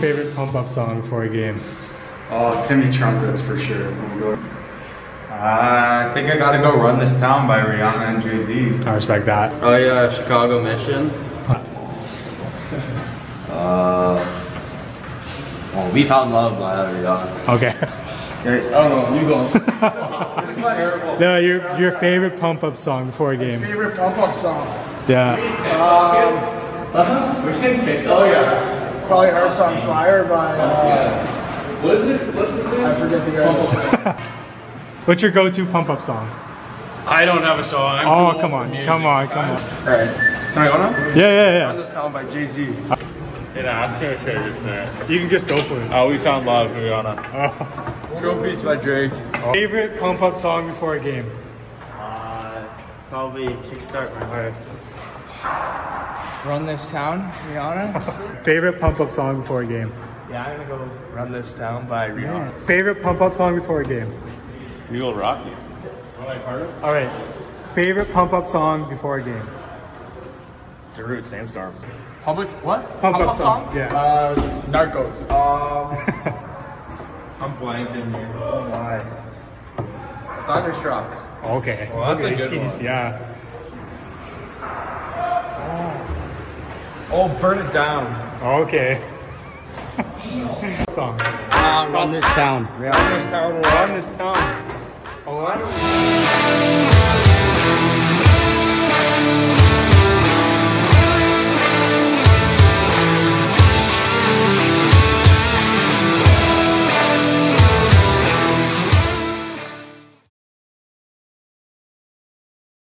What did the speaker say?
favorite pump up song for a game? Oh, Timmy Trumpets for sure. Uh, I think I gotta go Run This Town by Rihanna and Jay Z. I respect that. Oh yeah, Chicago Mission. Oh, we found love by Rihanna. Okay. Okay, I don't know. You go. no, your your favorite pump up song before a game. Favorite pump up song? Yeah. Uh huh. We can take. Oh yeah. Probably Hearts on Fire by. Uh, What is it? What's it? I forget the artist. What's your go-to pump up song? I don't have a song. I'm too Oh, old come on, music. come on, come on. Alright. Can I go now? Yeah, yeah, Run yeah. This Town by Jay Z. Yeah, I was gonna show you this You can just go for it. Oh, we found love, Rihanna. Trophies by Drake. Favorite pump up song before a game? Uh, probably Kickstart My Heart. Run this town, Rihanna. Favorite pump up song before a game? Yeah, I'm gonna go Run This Town by Rihanna. Favorite pump up song before a game? We will rock you. All right. Favorite pump up song before a game? Darude Sandstorm. Public what? Pump up song. Yeah. Uh, Narcos. Um, I'm blanking here. oh my. Thunderstruck. Okay. Well, that's a good jeez, one. Yeah. Oh, Burn It Down. Okay. song. Uh, run this town. Run This Town. Run this town. Oh, I don't-